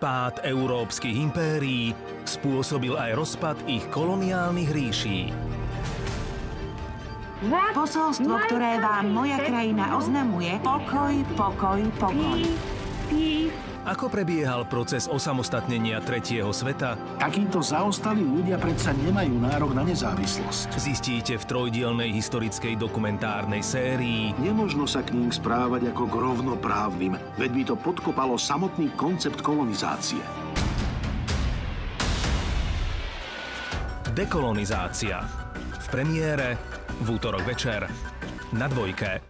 Pád európskych impérií spôsobil aj rozpad ich koloniálnych ríší. Posolstvo, ktoré vám moja krajina oznamuje, pokoj, pokoj, pokoj. Ako prebiehal proces osamostatnenia tretieho sveta, Takíto zaostalí ľudia predsa nemajú nárok na nezávislosť. zistíte v trojdielnej historickej dokumentárnej sérii Nemožno sa k ním správať ako k rovnoprávnym, veď by to podkopalo samotný koncept kolonizácie. Dekolonizácia. V premiére v útorok večer na dvojke.